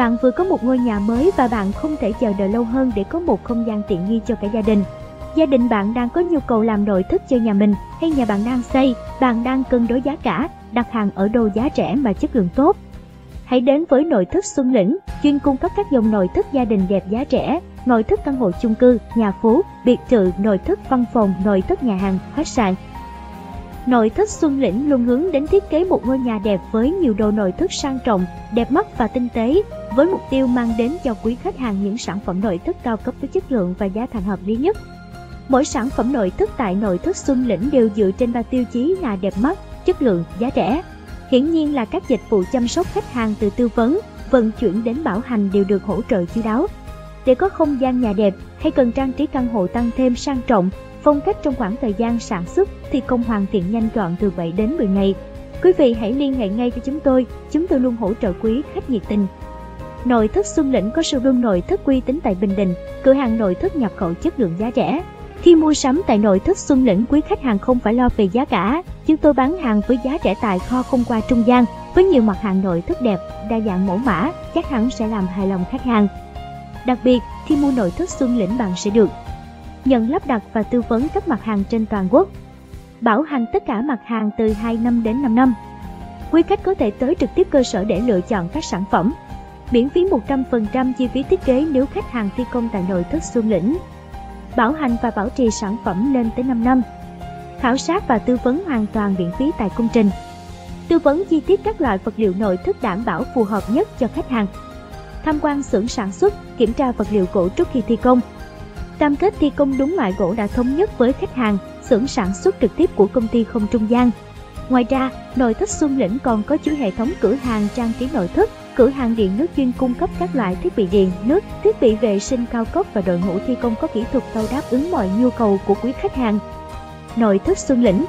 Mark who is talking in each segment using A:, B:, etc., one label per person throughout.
A: Bạn vừa có một ngôi nhà mới và bạn không thể chờ đợi lâu hơn để có một không gian tiện nghi cho cả gia đình. Gia đình bạn đang có nhu cầu làm nội thất cho nhà mình hay nhà bạn đang xây, bạn đang cân đối giá cả, đặt hàng ở đâu giá rẻ mà chất lượng tốt. Hãy đến với nội thất Xuân Lĩnh, chuyên cung cấp các dòng nội thất gia đình đẹp giá rẻ, nội thất căn hộ chung cư, nhà phố, biệt thự, nội thất văn phòng, nội thất nhà hàng, khách sạn. Nội thất Xuân Lĩnh luôn hướng đến thiết kế một ngôi nhà đẹp với nhiều đồ nội thất sang trọng, đẹp mắt và tinh tế, với mục tiêu mang đến cho quý khách hàng những sản phẩm nội thất cao cấp với chất lượng và giá thành hợp lý nhất. Mỗi sản phẩm nội thất tại nội thất Xuân Lĩnh đều dựa trên ba tiêu chí là đẹp mắt, chất lượng, giá rẻ. Hiển nhiên là các dịch vụ chăm sóc khách hàng từ tư vấn, vận chuyển đến bảo hành đều được hỗ trợ chú đáo. Để có không gian nhà đẹp hay cần trang trí căn hộ tăng thêm sang trọng, phong cách trong khoảng thời gian sản xuất thì công hoàn thiện nhanh gọn từ 7 đến 10 ngày. Quý vị hãy liên hệ ngay với chúng tôi, chúng tôi luôn hỗ trợ quý khách nhiệt tình. Nội thất Xuân Lĩnh có showroom nội thất uy tín tại Bình Định, cửa hàng nội thất nhập khẩu chất lượng giá rẻ. Khi mua sắm tại nội thất Xuân Lĩnh, quý khách hàng không phải lo về giá cả. Chúng tôi bán hàng với giá rẻ tại kho không qua trung gian, với nhiều mặt hàng nội thất đẹp, đa dạng mẫu mã, chắc hẳn sẽ làm hài lòng khách hàng. Đặc biệt, khi mua nội thất Xuân Lĩnh bạn sẽ được nhận lắp đặt và tư vấn các mặt hàng trên toàn quốc. Bảo hành tất cả mặt hàng từ 2 năm đến 5 năm. Quý khách có thể tới trực tiếp cơ sở để lựa chọn các sản phẩm. Miễn phí 100% chi phí thiết kế nếu khách hàng thi công tại nội thất Xuân Lĩnh. Bảo hành và bảo trì sản phẩm lên tới 5 năm. Khảo sát và tư vấn hoàn toàn miễn phí tại công trình. Tư vấn chi tiết các loại vật liệu nội thất đảm bảo phù hợp nhất cho khách hàng. Tham quan xưởng sản xuất, kiểm tra vật liệu gỗ trước khi thi công, Cam kết thi công đúng loại gỗ đã thống nhất với khách hàng, xưởng sản xuất trực tiếp của công ty không trung gian. Ngoài ra, nội thất Xuân Lĩnh còn có chuỗi hệ thống cửa hàng trang trí nội thất, cửa hàng điện nước chuyên cung cấp các loại thiết bị điện, nước, thiết bị vệ sinh cao cấp và đội ngũ thi công có kỹ thuật cao đáp ứng mọi nhu cầu của quý khách hàng. Nội thất Xuân Lĩnh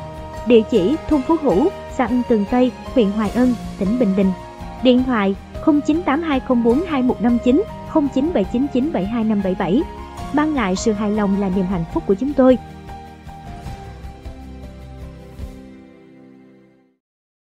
A: Địa chỉ thôn Phú Hữu, xã Ân Tường Tây, huyện Hoài Ân, tỉnh Bình Định. Điện thoại 0982042159, 0979972577 mang lại sự hài lòng là niềm hạnh phúc của chúng tôi.